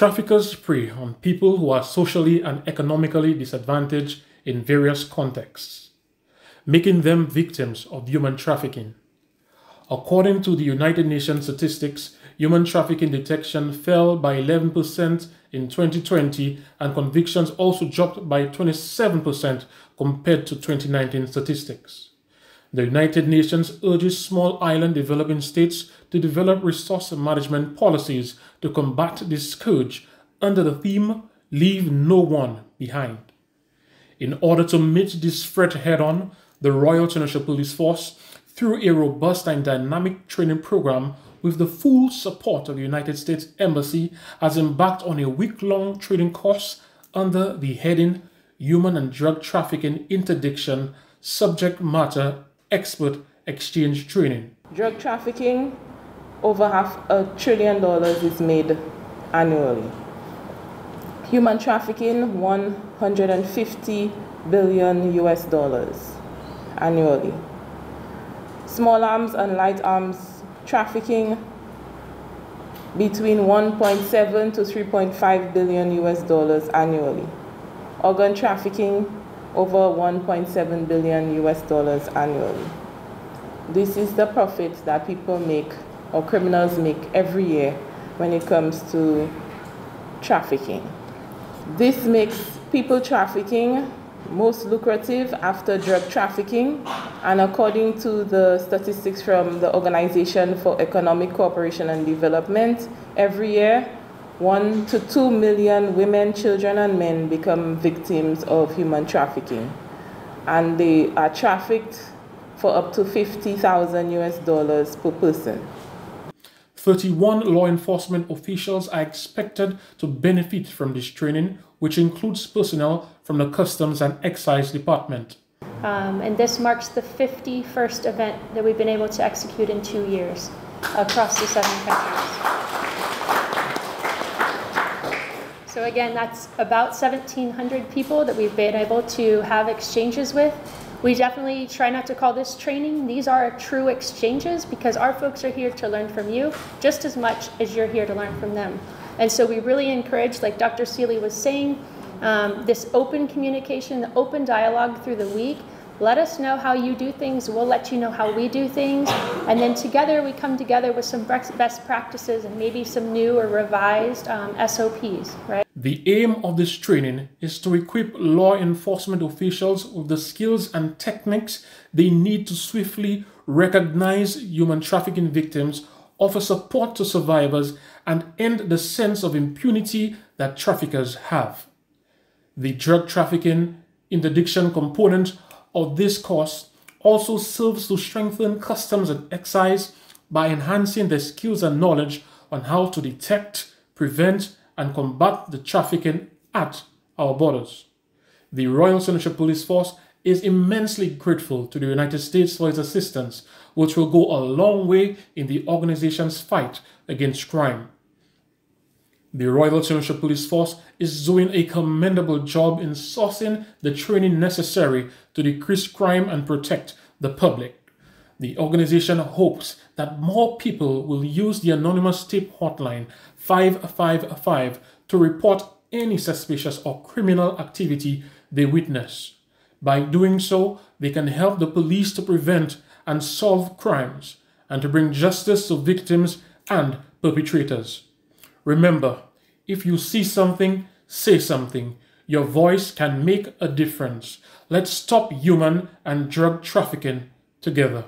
Traffickers prey on people who are socially and economically disadvantaged in various contexts, making them victims of human trafficking. According to the United Nations statistics, human trafficking detection fell by 11% in 2020 and convictions also dropped by 27% compared to 2019 statistics. The United Nations urges small island developing states to develop resource management policies to combat this scourge under the theme Leave No One Behind. In order to meet this threat head on, the Royal Saint Lucia Police Force, through a robust and dynamic training program with the full support of the United States Embassy, has embarked on a week long training course under the heading Human and Drug Trafficking Interdiction Subject Matter expert exchange training. Drug trafficking, over half a trillion dollars is made annually. Human trafficking, 150 billion US dollars annually. Small arms and light arms trafficking, between 1.7 to 3.5 billion US dollars annually. Organ trafficking, over 1.7 billion US dollars annually. This is the profit that people make or criminals make every year when it comes to trafficking. This makes people trafficking most lucrative after drug trafficking, and according to the statistics from the Organization for Economic Cooperation and Development, every year one to two million women, children, and men become victims of human trafficking. And they are trafficked for up to 50,000 US dollars per person. 31 law enforcement officials are expected to benefit from this training, which includes personnel from the Customs and Excise Department. Um, and this marks the 51st event that we've been able to execute in two years across the seven countries. So again, that's about 1,700 people that we've been able to have exchanges with. We definitely try not to call this training. These are true exchanges because our folks are here to learn from you just as much as you're here to learn from them. And so we really encourage, like Dr. Seeley was saying, um, this open communication, the open dialogue through the week let us know how you do things. We'll let you know how we do things. And then together we come together with some best practices and maybe some new or revised um, SOPs, right? The aim of this training is to equip law enforcement officials with the skills and techniques they need to swiftly recognize human trafficking victims, offer support to survivors, and end the sense of impunity that traffickers have. The drug trafficking interdiction component of this course also serves to strengthen customs and excise by enhancing their skills and knowledge on how to detect, prevent, and combat the trafficking at our borders. The Royal Saint Lucia Police Force is immensely grateful to the United States for its assistance, which will go a long way in the organization's fight against crime. The Royal Saint Lucia Police Force is doing a commendable job in sourcing the training necessary to decrease crime and protect the public. The organization hopes that more people will use the anonymous tip hotline 555 to report any suspicious or criminal activity they witness. By doing so, they can help the police to prevent and solve crimes and to bring justice to victims and perpetrators. Remember, if you see something, say something. Your voice can make a difference. Let's stop human and drug trafficking together.